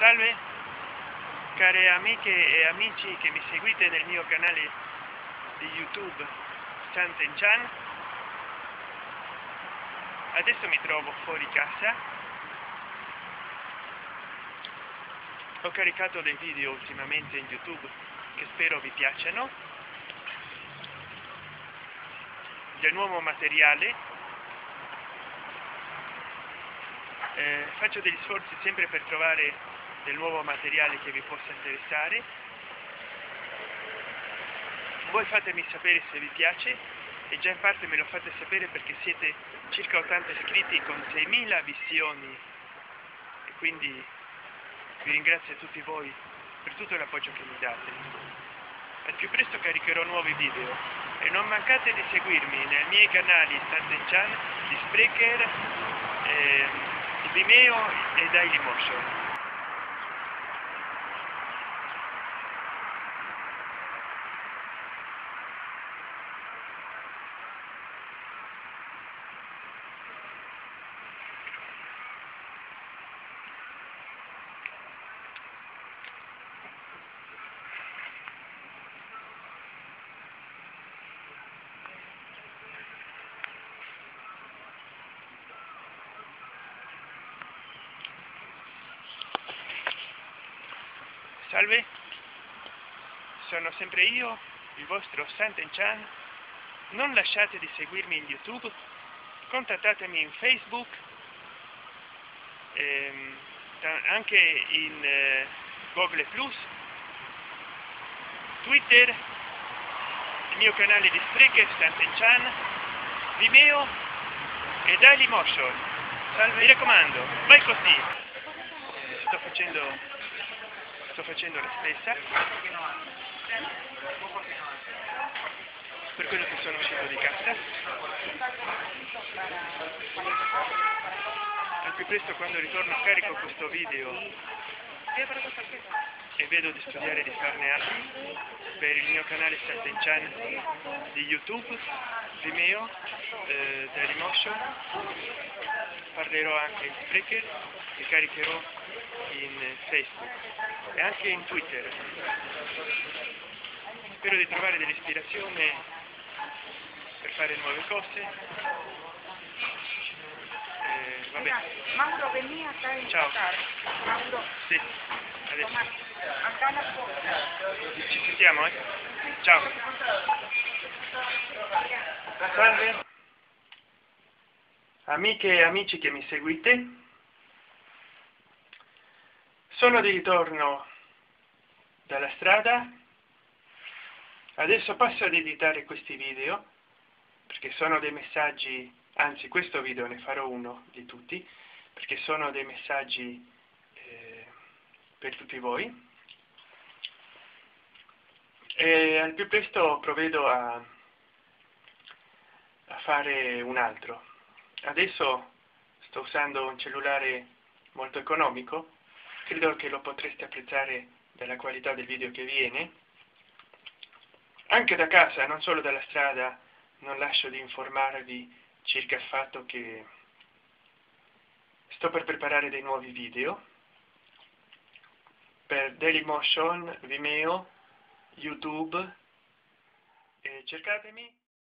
Salve care amiche e amici che mi seguite nel mio canale di YouTube Santen Chan. Adesso mi trovo fuori casa. Ho caricato dei video ultimamente in YouTube che spero vi piacciono. Del nuovo materiale eh, faccio degli sforzi sempre per trovare del nuovo materiale che vi possa interessare. Voi fatemi sapere se vi piace e già in parte me lo fate sapere perché siete circa 80 iscritti con 6.000 visioni. E quindi vi ringrazio a tutti voi per tutto l'appoggio che mi date. Al più presto caricherò nuovi video e non mancate di seguirmi nei miei canali Stanten Chan, di Sprecher, eh, Vimeo e Dailymotion Salve, sono sempre io, il vostro Santen Chan. Non lasciate di seguirmi in YouTube, contattatemi in Facebook, ehm, anche in eh, Google Plus, Twitter, il mio canale di Sprecher Santen Chan, Vimeo. E Dailymotion. Salve, mi raccomando, vai così. Sto facendo sto facendo la stessa per quello che sono uscito di casa al più presto quando ritorno carico questo video. E vedo di studiare di farne altri. Per il mio canale Satten Chan di YouTube, Vimeo, eh, Dailymotion parlerò anche in Spreaker e caricherò in Facebook e anche in Twitter. Spero di trovare dell'ispirazione per fare nuove cose. Eh, vabbè. Mauro, acá a Ciao. Mauro. Sì, adesso. Ci sentiamo, eh? Ciao. Salve. Amiche e amici che mi seguite, sono di ritorno dalla strada, adesso passo ad editare questi video, perché sono dei messaggi, anzi questo video ne farò uno di tutti, perché sono dei messaggi eh, per tutti voi, e al più presto provvedo a, a fare un altro adesso sto usando un cellulare molto economico. Credo che lo potreste apprezzare dalla qualità del video che viene. Anche da casa non solo dalla strada non lascio di informarvi circa il fatto che sto per preparare dei nuovi video. Per Dailymotion, Vimeo, YouTube cercatemi